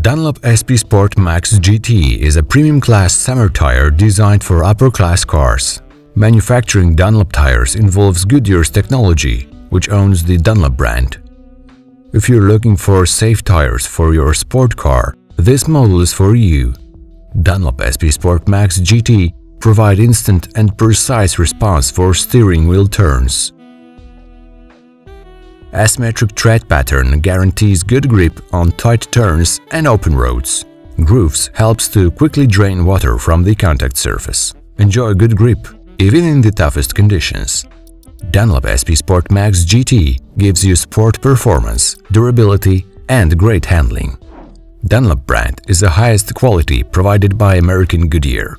Dunlop SP Sport Maxx GT is a premium class summer tire designed for upper class cars. Manufacturing Dunlop tires involves Goodyear's technology, which owns the Dunlop brand. If you're looking for safe tires for your sport car, this model is for you. Dunlop SP Sport Maxx GT provide instant and precise response for steering wheel turns. Asymmetric tread pattern guarantees good grip on tight turns and open roads. Grooves helps to quickly drain water from the contact surface. Enjoy good grip, even in the toughest conditions. Dunlop SP Sport Maxx GT gives you sport performance, durability and great handling. Dunlop brand is the highest quality provided by American Goodyear.